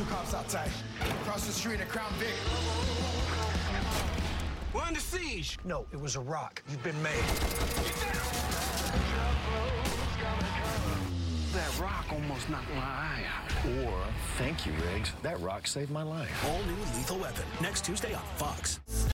Two cops outside. Across the street at Crown Vic. We're under siege. No, it was a rock. You've been made. That rock almost knocked my eye out. Or, thank you, Riggs. That rock saved my life. All new Lethal Weapon next Tuesday on Fox.